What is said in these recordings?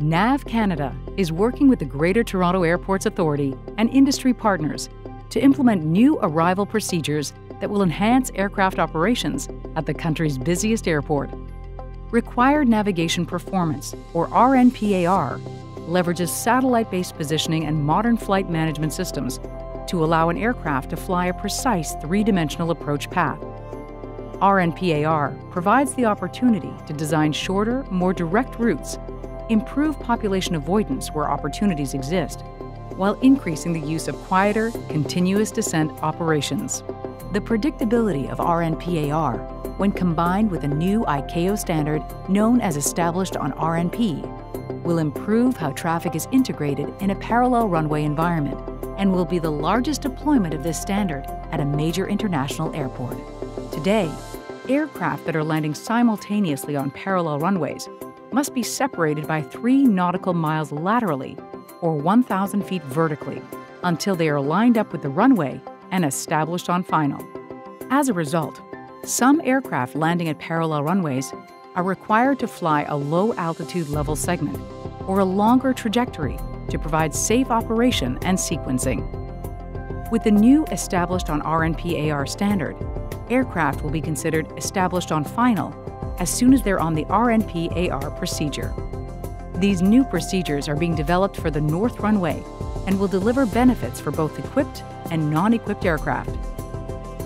NAV Canada is working with the Greater Toronto Airports Authority and industry partners to implement new arrival procedures that will enhance aircraft operations at the country's busiest airport. Required Navigation Performance, or RNPAR, leverages satellite based positioning and modern flight management systems to allow an aircraft to fly a precise three dimensional approach path. RNPAR provides the opportunity to design shorter, more direct routes improve population avoidance where opportunities exist, while increasing the use of quieter, continuous descent operations. The predictability of RNPAR, when combined with a new ICAO standard known as Established on RNP, will improve how traffic is integrated in a parallel runway environment and will be the largest deployment of this standard at a major international airport. Today, aircraft that are landing simultaneously on parallel runways must be separated by three nautical miles laterally or 1,000 feet vertically until they are lined up with the runway and established on final. As a result, some aircraft landing at parallel runways are required to fly a low altitude level segment or a longer trajectory to provide safe operation and sequencing. With the new established on RNPAR standard, aircraft will be considered established on final as soon as they're on the RNP-AR procedure. These new procedures are being developed for the North Runway and will deliver benefits for both equipped and non-equipped aircraft.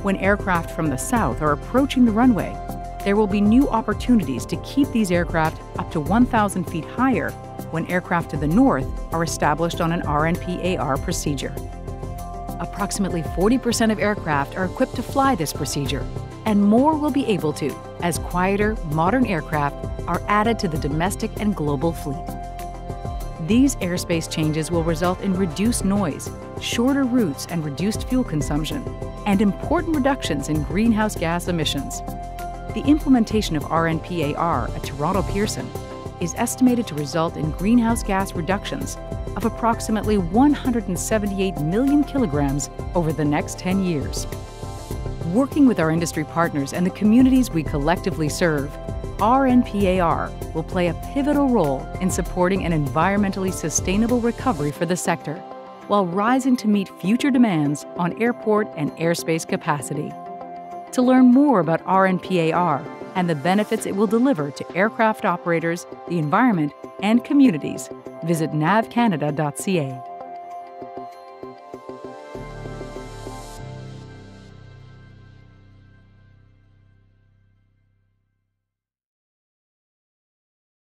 When aircraft from the south are approaching the runway, there will be new opportunities to keep these aircraft up to 1,000 feet higher when aircraft to the north are established on an RNP-AR procedure. Approximately 40% of aircraft are equipped to fly this procedure, and more will be able to as quieter, modern aircraft are added to the domestic and global fleet. These airspace changes will result in reduced noise, shorter routes and reduced fuel consumption, and important reductions in greenhouse gas emissions. The implementation of RNPAR at Toronto Pearson is estimated to result in greenhouse gas reductions of approximately 178 million kilograms over the next 10 years. Working with our industry partners and the communities we collectively serve, RNPAR will play a pivotal role in supporting an environmentally sustainable recovery for the sector, while rising to meet future demands on airport and airspace capacity. To learn more about RNPAR and the benefits it will deliver to aircraft operators, the environment, and communities, visit navcanada.ca.